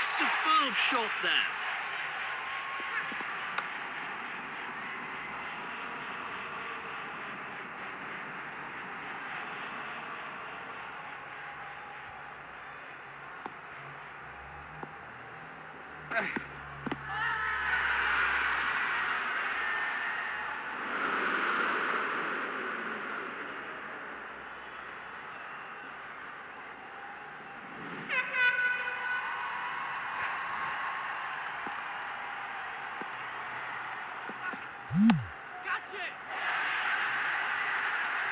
Superb shot that.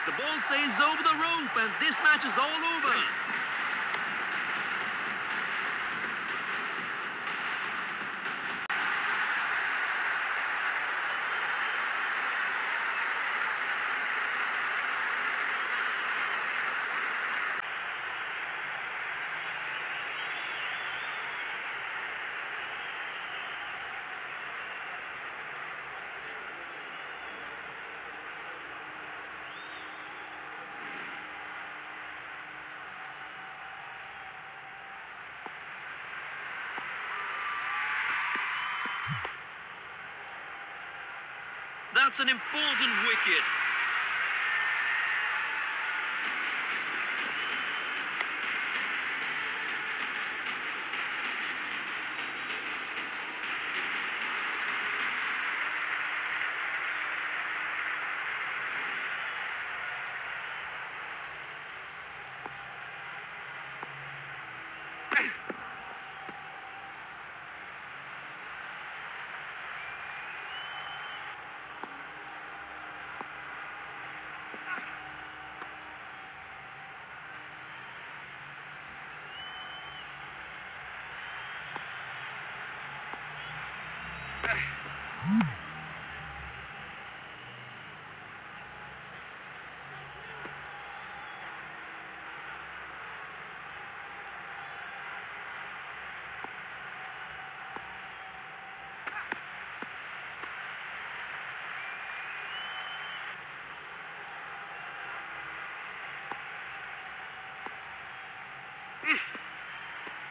The ball sails over the rope and this match is all over. That's an important wicket.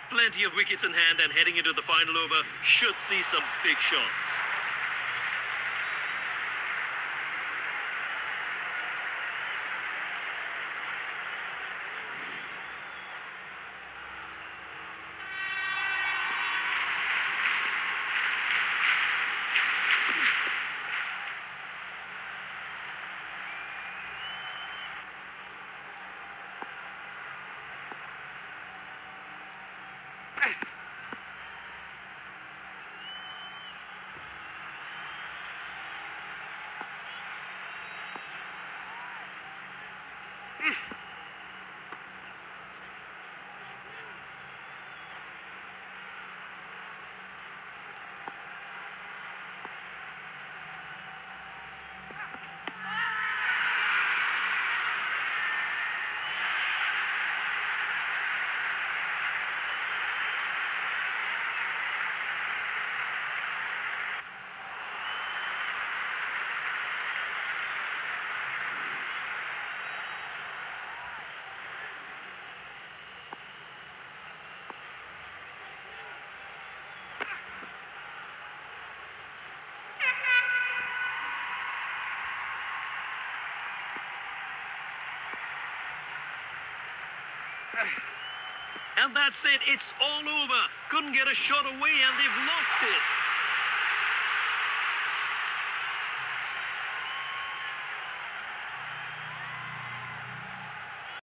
Plenty of wickets in hand and heading into the final over should see some big shots. Mm-hmm. And that's it, it's all over. Couldn't get a shot away and they've lost it.